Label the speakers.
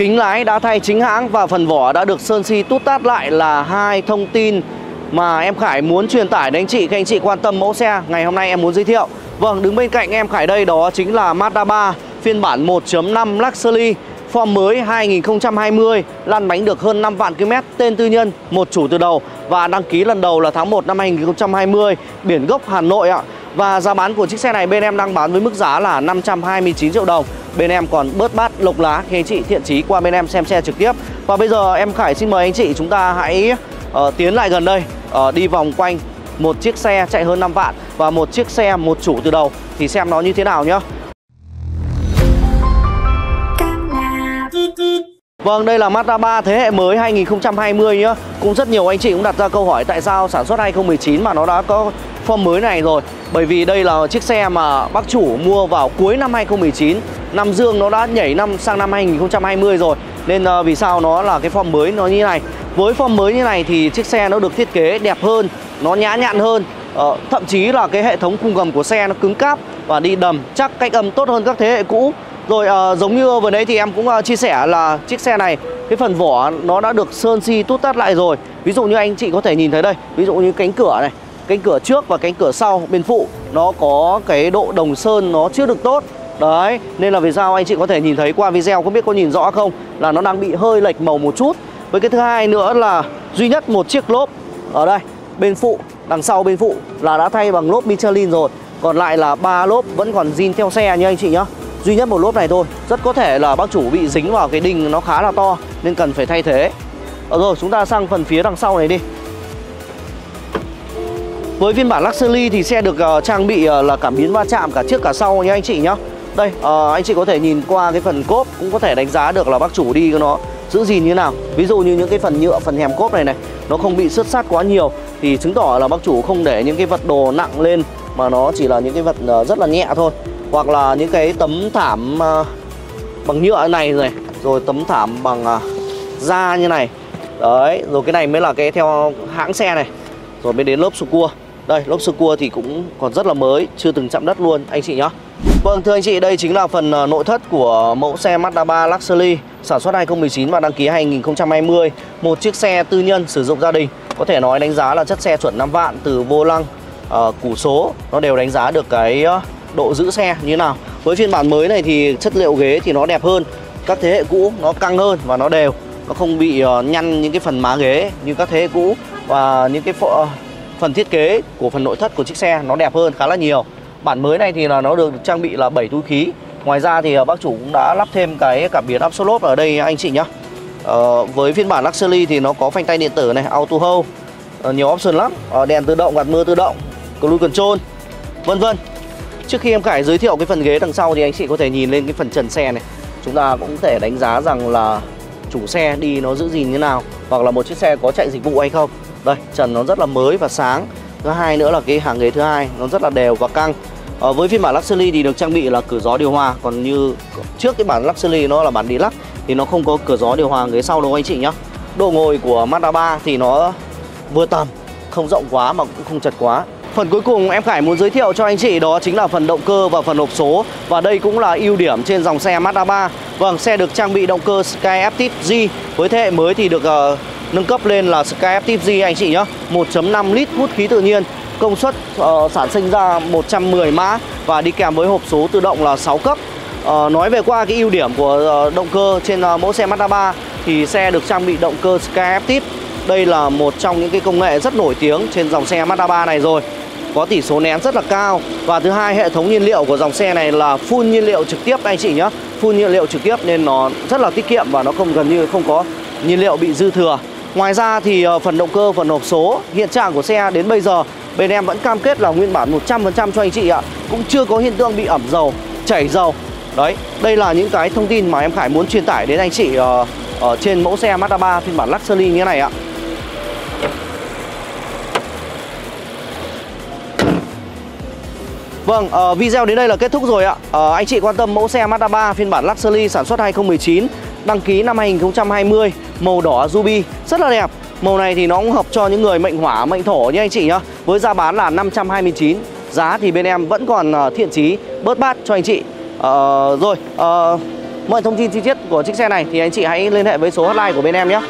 Speaker 1: Kính lái đã thay chính hãng và phần vỏ đã được sơn si tút tát lại là hai thông tin mà em Khải muốn truyền tải đến anh chị. Khi anh chị quan tâm mẫu xe ngày hôm nay em muốn giới thiệu. Vâng, đứng bên cạnh em Khải đây đó chính là Mazda 3 phiên bản 1.5 Luxury form mới 2020 lăn bánh được hơn 5 vạn km tên tư nhân một chủ từ đầu. Và đăng ký lần đầu là tháng 1 năm 2020 biển gốc Hà Nội ạ và giá bán của chiếc xe này bên em đang bán với mức giá là 529 triệu đồng. Bên em còn bớt bát lộc lá khi anh chị thiện chí qua bên em xem xe trực tiếp. Và bây giờ em Khải xin mời anh chị chúng ta hãy uh, tiến lại gần đây. Uh, Đi vòng quanh một chiếc xe chạy hơn 5 vạn Và một chiếc xe một chủ từ đầu. Thì xem nó như thế nào nhá. Vâng, đây là Mazda 3 thế hệ mới 2020 nhá. Cũng rất nhiều anh chị cũng đặt ra câu hỏi tại sao sản xuất 2019 mà nó đã có form mới này rồi. Bởi vì đây là chiếc xe mà bác chủ mua vào cuối năm 2019 Năm dương nó đã nhảy năm sang năm 2020 rồi. Nên uh, vì sao nó là cái form mới nó như này? Với form mới như này thì chiếc xe nó được thiết kế đẹp hơn Nó nhã nhặn hơn. Uh, Thậm chí là cái hệ thống khung gầm của xe nó cứng cáp Và đi đầm chắc cách âm tốt hơn các thế hệ cũ rồi uh, giống như vừa nãy thì em cũng uh, chia sẻ là chiếc xe này cái phần vỏ nó đã được sơn si tút tát lại rồi. Ví dụ như anh chị có thể nhìn thấy đây Ví dụ như cánh cửa này Cánh cửa trước và cánh cửa sau bên phụ Nó có cái độ đồng sơn nó chưa được tốt. Đấy Nên là vì sao anh chị có thể nhìn thấy qua video Không biết có nhìn rõ không Là nó đang bị hơi lệch màu một chút. Với cái thứ hai nữa là duy nhất một chiếc lốp Ở đây bên phụ Đằng sau bên phụ là đã thay bằng lốp Michelin rồi. Còn lại là ba lốp vẫn còn zin theo xe nha anh chị nhá duy nhất một lốp này thôi. Rất có thể là bác chủ bị dính vào cái đinh nó khá là to nên cần phải thay thế. Ờ, rồi chúng ta sang phần phía đằng sau này đi. Với phiên bản Luxury thì xe được uh, trang bị uh, là cảm biến va chạm cả trước cả sau nha anh chị nhá. Đây uh, anh chị có thể nhìn qua cái phần cốp cũng có thể đánh giá được là bác chủ đi nó giữ gìn như nào. Ví dụ như những cái phần nhựa phần hèm cốp này này nó không bị xước sát quá nhiều thì chứng tỏ là bác chủ không để những cái vật đồ nặng lên mà nó chỉ là những cái vật rất là nhẹ thôi hoặc là những cái tấm thảm ờ, bằng nhựa này rồi rồi tấm thảm bằng ờ, da như này. Đấy rồi cái này mới là cái theo hãng xe này. Rồi mới đến lốp sụp cua đây lốp sụp cua thì cũng còn rất là mới chưa từng chạm đất luôn anh chị nhá. Vâng thưa anh chị đây chính là phần ờ, nội thất của mẫu xe Mazda 3 Luxury sản xuất 2019 và đăng ký 2020 một chiếc xe tư nhân sử dụng gia đình có thể nói đánh giá là chất xe chuẩn 5 vạn từ vô lăng uh, củ số. Nó đều đánh giá được cái uh, độ giữ xe như thế nào. Với phiên bản mới này thì chất liệu ghế thì nó đẹp hơn các thế hệ cũ nó căng hơn và nó đều. Nó không bị ờ, nhăn những cái phần má ghế như các thế hệ cũ và những cái ờ, phần thiết kế của phần nội thất của chiếc xe nó đẹp hơn khá là nhiều. Bản mới này thì là nó được trang bị là 7 túi khí. Ngoài ra thì ờ, bác chủ cũng đã lắp thêm cái cảm biến absolute ở đây anh chị nhá. Ờ, với phiên bản luxury thì nó có phanh tay điện tử này auto hold nhiều option lắm. Đèn tự động gạt mưa tự động cruise control vân vân. Trước khi em Khải giới thiệu cái phần ghế đằng sau thì anh chị có thể nhìn lên cái phần trần xe này. Chúng ta cũng có thể đánh giá rằng là chủ xe đi nó giữ gìn như nào Hoặc là một chiếc xe có chạy dịch vụ hay không. Đây, trần nó rất là mới và sáng. Thứ hai nữa là cái hàng ghế thứ hai nó rất là đều và căng. À, Với phiên bản Luxury thì được trang bị là cửa gió điều hòa. Còn như trước cái bản Luxury nó là bản Deluxe Thì nó không có cửa gió điều hòa ghế sau đâu anh chị nhá. Độ ngồi của Mazda 3 thì nó vừa tầm Không rộng quá mà cũng không chật quá. Phần cuối cùng em Khải muốn giới thiệu cho anh chị đó chính là phần động cơ và phần hộp số. Và đây cũng là ưu điểm trên dòng xe Mazda 3 Vâng, xe được trang bị động cơ Sky Active G. Với thế hệ mới thì được uh, nâng cấp lên là Sky Active G anh chị nhé 1.5 lít hút khí tự nhiên. Công suất uh, sản sinh ra 110 mã Và đi kèm với hộp số tự động là 6 cấp. Uh, Nói về qua cái ưu điểm của uh, động cơ trên uh, mẫu xe Mazda 3 Thì xe được trang bị động cơ Sky Active đây là một trong những cái công nghệ rất nổi tiếng trên dòng xe Mazda 3 này rồi. Có tỷ số nén rất là cao. Và thứ hai hệ thống nhiên liệu của dòng xe này là phun nhiên liệu trực tiếp anh chị nhé phun nhiên liệu trực tiếp nên nó rất là tiết kiệm và nó không gần như không có nhiên liệu bị dư thừa. Ngoài ra thì ờ, phần động cơ phần hộp số hiện trạng của xe đến bây giờ bên em vẫn cam kết là nguyên bản 100% cho anh chị ạ. Cũng chưa có hiện tượng bị ẩm dầu chảy dầu. Đấy đây là những cái thông tin mà em Khải muốn truyền tải đến anh chị ở, ở trên mẫu xe Mazda 3 phiên bản Luxury như thế này ạ. Vâng, uh, video đến đây là kết thúc rồi ạ. Uh, Anh chị quan tâm mẫu xe Mazda 3 phiên bản Luxury sản xuất 2019 Đăng ký năm 2020 Màu đỏ ruby Rất là đẹp. Màu này thì nó cũng hợp cho những người mệnh hỏa, mệnh thổ như anh chị nhá. Với giá bán là 529 Giá thì bên em vẫn còn uh, thiện chí bớt bát cho anh chị. Uh, Rồi, uh, Mọi thông tin chi tiết của chiếc xe này thì anh chị hãy liên hệ với số hotline của bên em nhé.